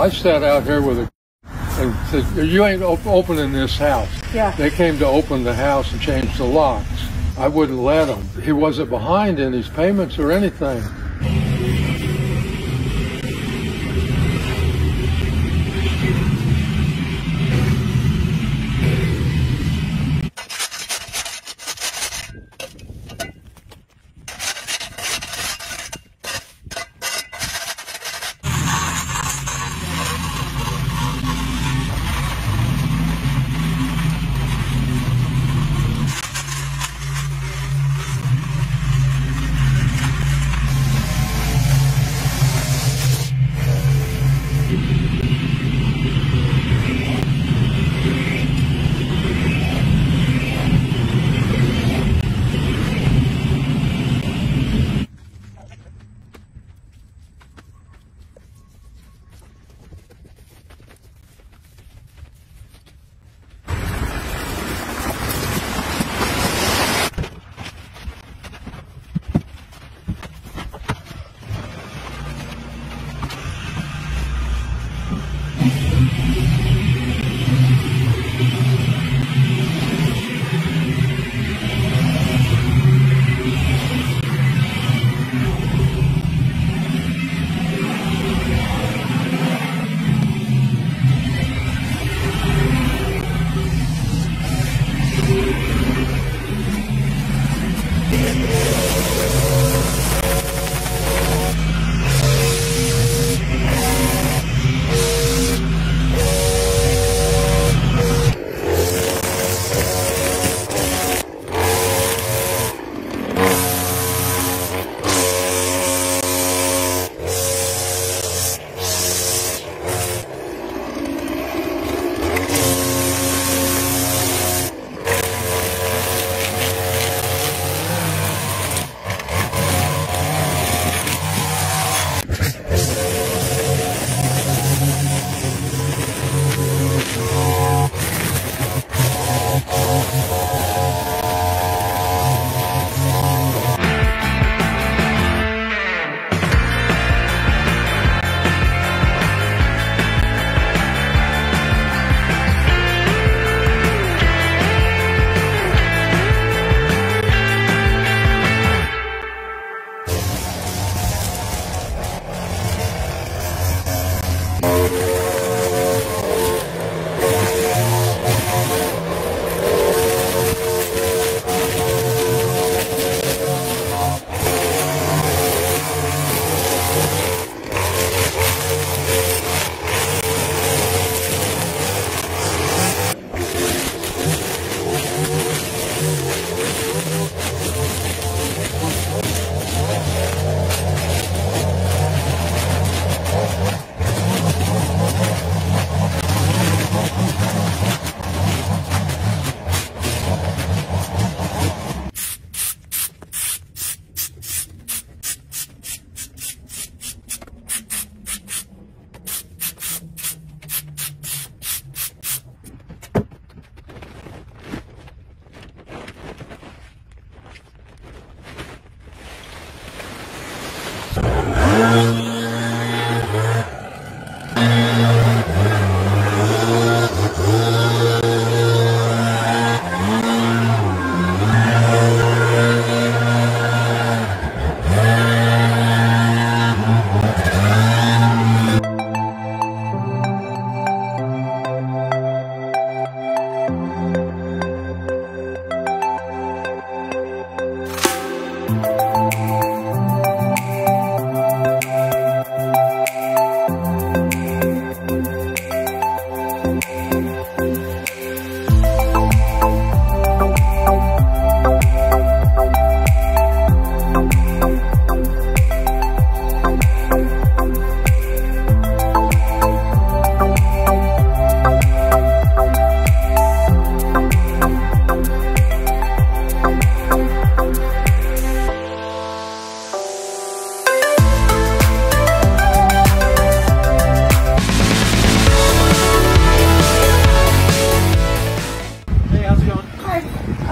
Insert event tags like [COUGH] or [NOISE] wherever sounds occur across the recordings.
I sat out here with a and said, "You ain't op- opening this house." Yeah. They came to open the house and change the locks. I wouldn't let him. He wasn't behind in his payments or anything.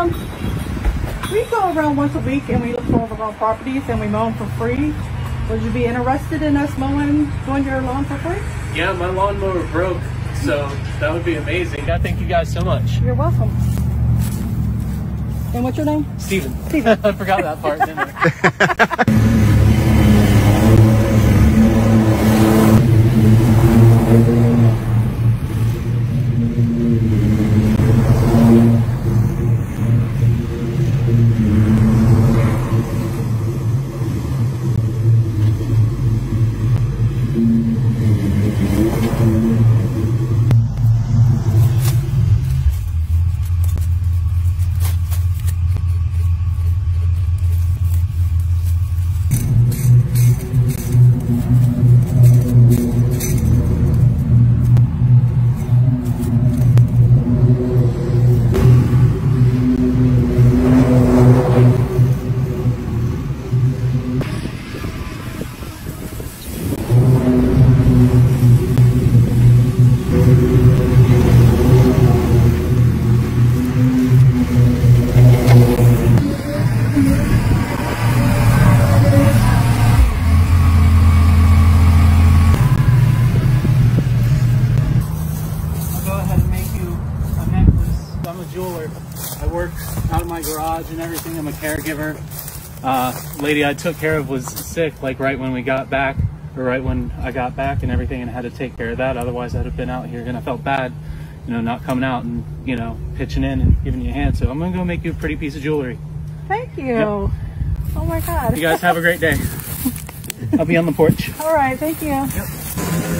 Um, we go around once a week and we look for all of our properties and we mow them for free. Would you be interested in us mowing, doing your lawn for free? Yeah, my lawnmower broke, so that would be amazing. I thank you guys so much. You're welcome. And what's your name? Steven. Steven. [LAUGHS] I forgot that part, didn't I? [LAUGHS] I'll and everything. I'm a caregiver. Uh, lady I took care of was sick, like right when we got back, or right when I got back and everything, and I had to take care of that. Otherwise, I'd have been out here, and I felt bad, you know, not coming out and you know pitching in and giving you a hand. So I'm gonna go make you a pretty piece of jewelry. Thank you. Oh my God. You guys have a great day. [LAUGHS] I'll be on the porch. All right, thank you. Pretty.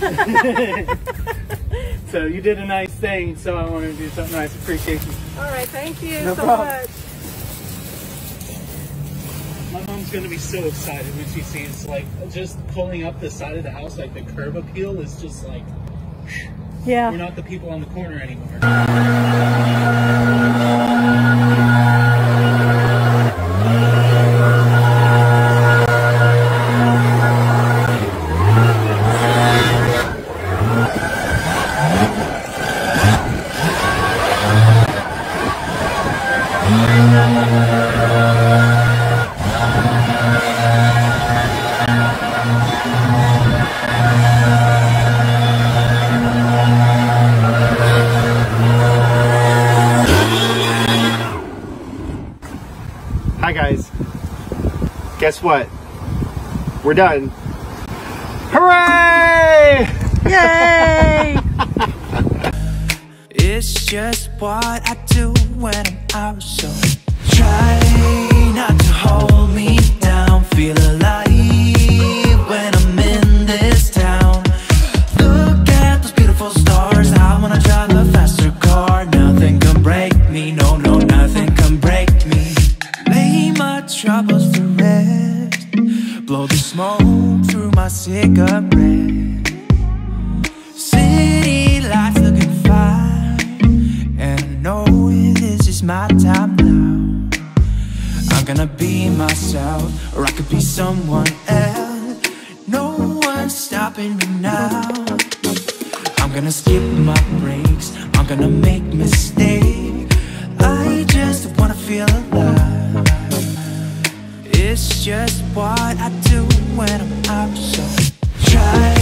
[LAUGHS] So you did a nice thing, so I wanted to do something nice. Appreciate you. All right, thank you No so problem. much. My mom's gonna be so excited when she sees like just pulling up the side of the house, like the curb appeal is just like Yeah. we're not the people on the corner anymore. Hi guys. Guess what? We're done. Hooray! Yay! [LAUGHS] It's just what I do when I'm out, so try not to hold me down. Feel alive myself, or I could be someone else. No one's stopping me now. I'm gonna skip my breaks, I'm gonna make mistakes. I just wanna feel alive. It's just what I do when I'm out, so try